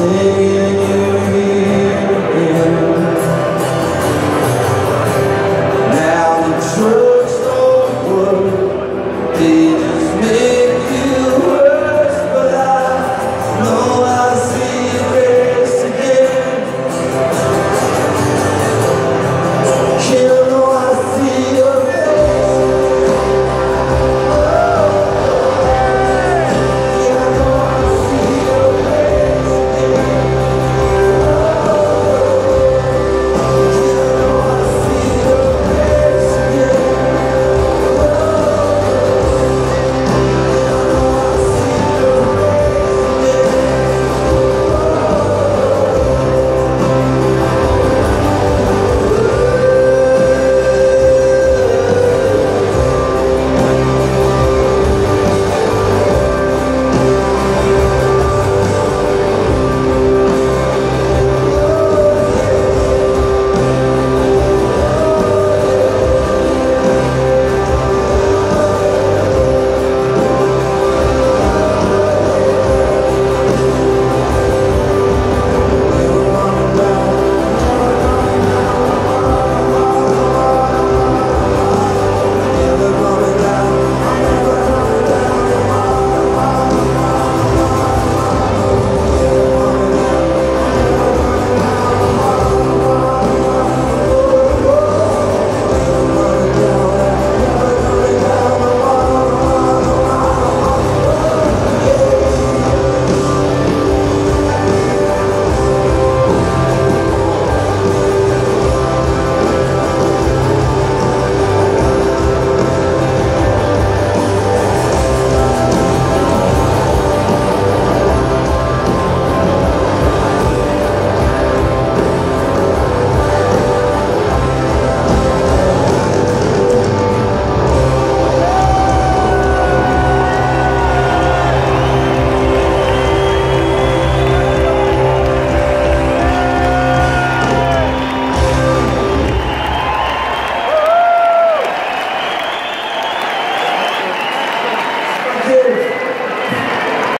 say